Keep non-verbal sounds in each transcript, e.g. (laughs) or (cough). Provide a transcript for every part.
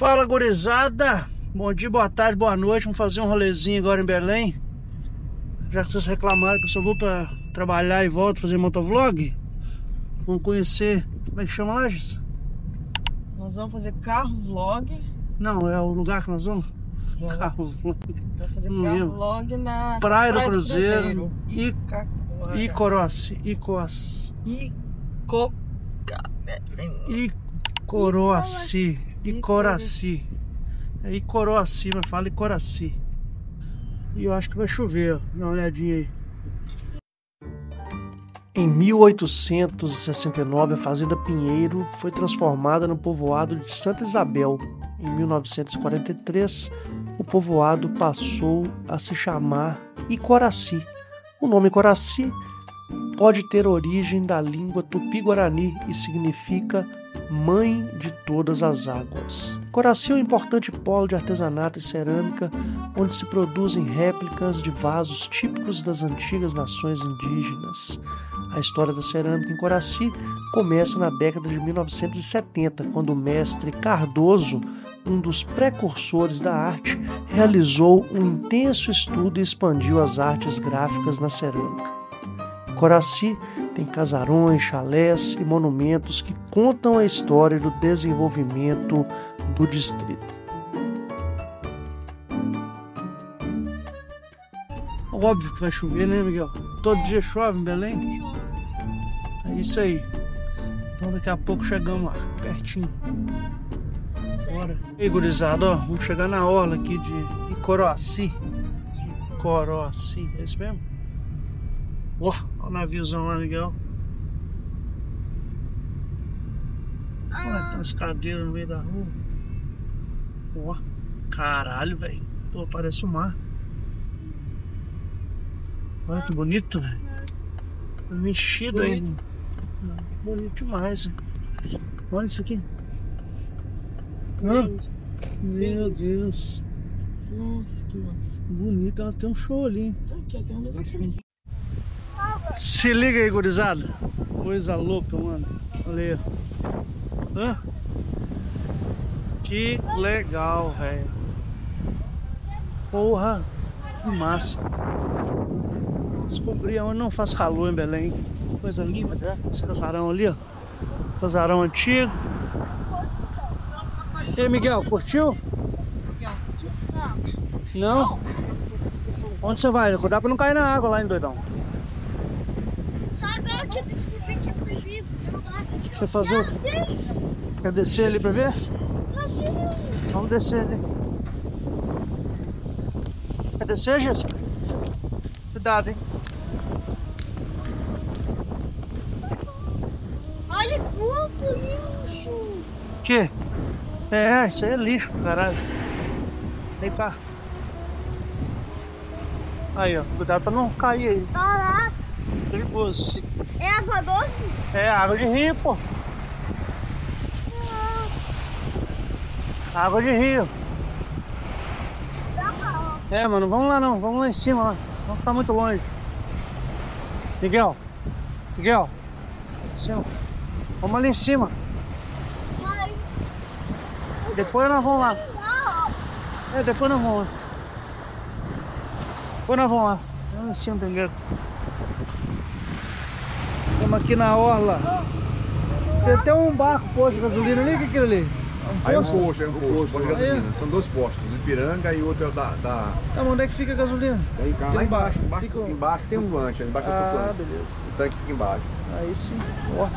Fala gurizada, bom dia, boa tarde, boa noite. Vamos fazer um rolezinho agora em Belém. Já que vocês reclamaram que eu só vou pra trabalhar e volto fazer motovlog, vamos conhecer. Como é que chama lá, Gis? Nós vamos fazer carro vlog. Não, é o lugar que nós vamos? Vamos. Carro vlog. Vamos fazer Não carro lembro. vlog na Praia do Cruzeiro. I- Icacoara. Icoroci, Icos. Ico... Icoroci, Icoraci. É Icoroci, mas fala Icoraci. E eu acho que vai chover, ó. dá uma olhadinha aí. Em 1869, a Fazenda Pinheiro foi transformada no povoado de Santa Isabel. Em 1943, o povoado passou a se chamar Icoraci. O nome Coraci pode ter origem da língua tupi-guarani e significa mãe de todas as águas. Coraci é um importante polo de artesanato e cerâmica onde se produzem réplicas de vasos típicos das antigas nações indígenas. A história da cerâmica em Coraci começa na década de 1970, quando o mestre Cardoso, um dos precursores da arte, realizou um intenso estudo e expandiu as artes gráficas na cerâmica. Coraci tem casarões, chalés e monumentos que contam a história do desenvolvimento do distrito. Óbvio que vai chover, né, Miguel? Todo dia chove em Belém. É isso aí. Então daqui a pouco chegamos lá, pertinho. Bora. E aí, gurizada, ó, vamos chegar na orla aqui de Icoroci. Icoroci, é isso mesmo? Ó, ó o naviozão lá, Miguel. Olha, tem umas cadeiras no meio da rua. Ó, caralho, velho. Pô, parece o mar. Olha que bonito, velho. Tá Mexido ainda. Bonito demais. velho. Olha isso aqui. Hã? Meu Deus. Nossa, que massa. Bonito. Ela tem um show ali. Aqui, ó, tem um negócio ali. Se liga aí, gurizada. Coisa louca, mano. Olha aí. Hã? Que legal, velho. Porra, que massa. Descobri onde não faz calor em Belém. Coisa linda? Esse casarão ali, ó. Casarão antigo. E aí, Miguel, curtiu? Não? Onde você vai? Cuidado pra não cair na água lá, hein, doidão? Sabe agora que eu que comigo? Você fazer o... Quer descer ali pra ver? Vamos descer ali. Quer descer, Jéssica? Cuidado, hein? Olha quanto lixo! O quê? É, isso aí é lixo, caralho. Vem cá. Aí, ó. Cuidado pra não cair aí. Caraca! Perigoso. É água doce? É água de rio, pô. Água de rio. É, mano, vamos lá não, vamos lá em cima lá. Não ficar muito longe. Miguel, Miguel, cima. Vamos ali em cima. Depois nós vamos lá. É, depois nós vamos lá. Depois nós vamos lá. Vamos em cima primeiro. Estamos aqui na orla. Tem até um barco posto de gasolina ali, o que é aquilo ali? Aí é um posto, é um posto, posto de é. gasolina. São dois postos, Ipiranga e o outro é da. da... Tá, mas onde é que fica a gasolina? Tem cá, Tem lá embaixo, embaixo, Fica embaixo tem um- flutuante, embaixo é Ah, flutuante. beleza. O tanque fica embaixo. Aí sim. Ó.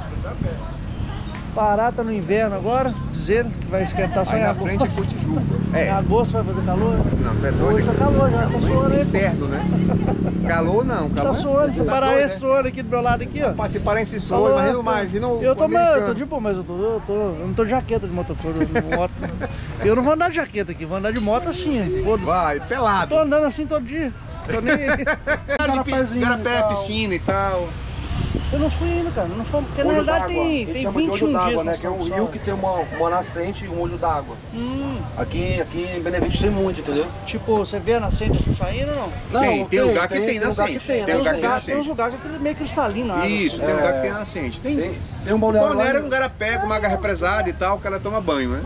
Parata no inverno agora, dizendo que vai esquentar só Aí em na agosto. frente é Cotijuba. (laughs) Em É, agosto vai fazer calor? não, é doido. Hoje tá calor já, tá suando aí. Inferno, né? Calor não, Tá calor. suando, se Tá parar doido, esse né? suando aqui do meu lado aqui, ó. Rapaz, se parar esse Falou, sol, imagina, imagina o Eu tô, eu tô de boa, mas eu tô, eu tô. Eu não tô de jaqueta de moto, eu tô de moto. (laughs) Eu não vou andar de jaqueta aqui, vou andar de moto assim, foda-se. Vai, pelado. Tô andando assim todo dia. Tô nem (laughs) Garapé, piscina e tal. Eu não fui indo, cara. Não fui, porque na Olho realidade d'água. tem, tem chamam de 21 olho dias. né? Que é um rio que tem uma, uma nascente e um olho d'água. Hum, Aqui, aqui em Benevides tem muito, entendeu? tipo, você vê a nascente assim saindo ou não? Tem, tem lugar que tem nascente. tem, Tem lugar nascente. que tem lugares, tem uns nascente. lugares que é meio cristalino água. Isso, tem É. lugar que tem nascente. Tem, Tem, um o balneário balneário é um garapé com uma água represada e tal, que ela toma banho, né?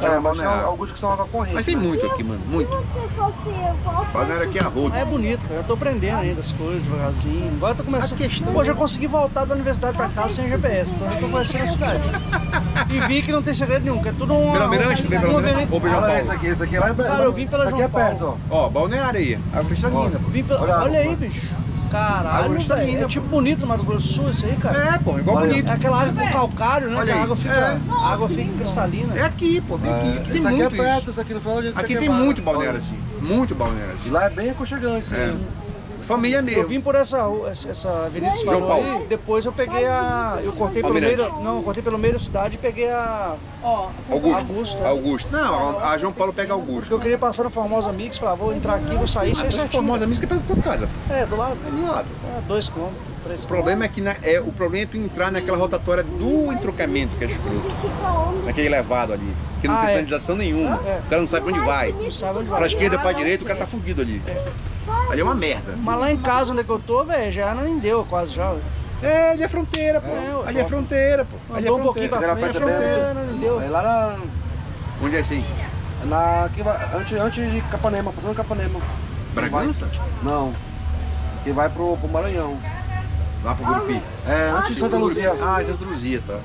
É, mas tem balneário. alguns que são água corrente. Mas tem né? muito aqui, mano. Muito. Balneário aqui é rodo. É bonito, cara. Eu tô aprendendo ainda as coisas devagarzinho. Agora eu tô começando. A questão- Pô, já consegui voltar da universidade pra casa sem GPS, então eu tô conhecendo a cidade. E vi que não tem segredo nenhum, que é tudo um. Belo Mirante, um, Belo Mirante. Ou Paulo. esse aqui, esse aqui lá é Cara, eu vim pela Esse aqui é João perto, ó. Ó, balneário aí. Água cristalina. pô. Vim pela... Olha a aí, bicho. Água Caralho, velho. É pô. tipo bonito no Mato Grosso do Sul isso aí, cara. É, pô, igual Olha bonito. É aquela água com calcário, né? Olha que a água fica, É. a água fica cristalina. É aqui, pô. Tem aqui. Aqui tem esse aqui é muito perto, isso. aqui no Aqui tem muito balneário assim. Muito balneário E assim. lá é bem aconchegante, sim. É. Família Eu mesmo. vim por essa, rua- essa, essa avenida que você João Paulo. aí, depois eu peguei a. Eu cortei pelo meio. Da- Não, eu cortei pelo meio da cidade e peguei a. Ó, Augusto. Augusto. Augusto. Não, a a João Paulo pega Porque Augusto. eu queria passar no Formosa Mix, falar, vou entrar aqui, vou sair, sei Essa certinho. famosa música é perto da tua casa. pô. É, do lado. É do lado. É, dois quilômetros, O problema é que na- é, o problema é tu entrar naquela rotatória do entrocamento, que é escroto. Naquele elevado ali. Que não Ah, tem é. sinalização nenhuma. É. O cara não sabe pra onde vai. Não sabe onde vai. Pra esquerda, pra direita, o cara tá fudido ali. Ali é uma merda. Mas lá em casa onde é que eu tô, velho, já não deu quase já. ué. É, ali é fronteira, pô. É, ali é fronteira, pô. Ali é Andou um pouquinho fronteira. pra frente, é fronteira, não deu. É lá na, Onde é aí? na aqui vai, antes, antes de Capanema, passando Capanema. Bragança? Não. Que vai pro, pro Maranhão. Lá pro Gurupi. É, antes de Santa Luzia. Ah, Santa Luzia, tá.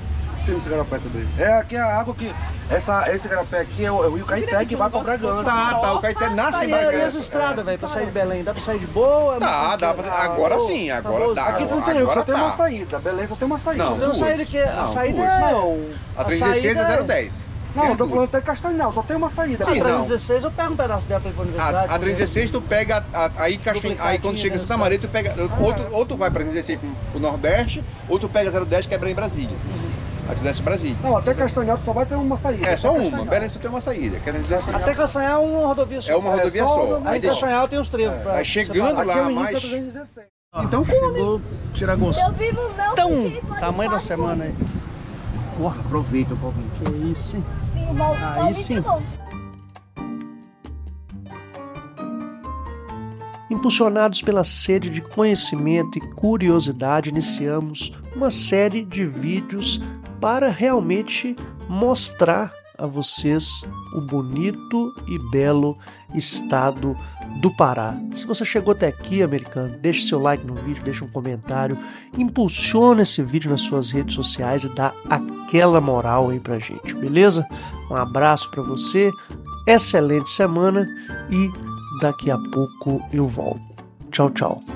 Tem esse garapé também. É, aqui é a água que. Essa, esse garapé aqui é o, é o Rio Caeté que vai pra Bragança. Tá, tá. O Caeté nasce em Aí, e as Bragança. estradas, velho, pra sair de Belém, dá pra sair de boa? É Tá, dá pra- agora Ah, sim, tá agora dá. Aqui não tem, só tem tá. uma saída. Belém só tem uma saída. Não, Tem uma duas. saída que a Não, saída duas. é... Não, A 316 é saída 010. Não, eu tô falando até Castanhal, só tem uma saída. A Sim, não. 316 eu pego um pedaço dela pra ir pra universidade. A, a 316 tu pega, a- aí, Castanha, aí quando chega em Santa Maria, tu pega, ou tu, ou tu vai pra 316 pro, pro Nordeste, ou tu pega 010 que é em Brasília. Aí tu desce em Brasília. Não, até Castanhal só vai ter uma saída. É só Até uma, Castanhal. Belém só tem uma saída, é 316. Até Castanhal é uma rodovia só. É uma rodovia só só. Aí. Castanhal tem os trevos. pra Aí chegando separar. Aqui é lá, mais- da 216. Então come. Chegou tirar gosto. Eu vivo não. Então, tamanho da semana aí. Porra, Aproveita o que isso, hein? Bom, Aí sim. bom. Impulsionados pela sede de conhecimento e curiosidade, iniciamos uma série de vídeos para realmente mostrar a vocês o bonito e belo estado do Pará. Se você chegou até aqui, americano, deixe seu like no vídeo, deixe um comentário, impulsiona esse vídeo nas suas redes sociais e dá aquela moral aí pra gente, beleza? Um abraço para você, excelente semana e daqui a pouco eu volto. Tchau, tchau.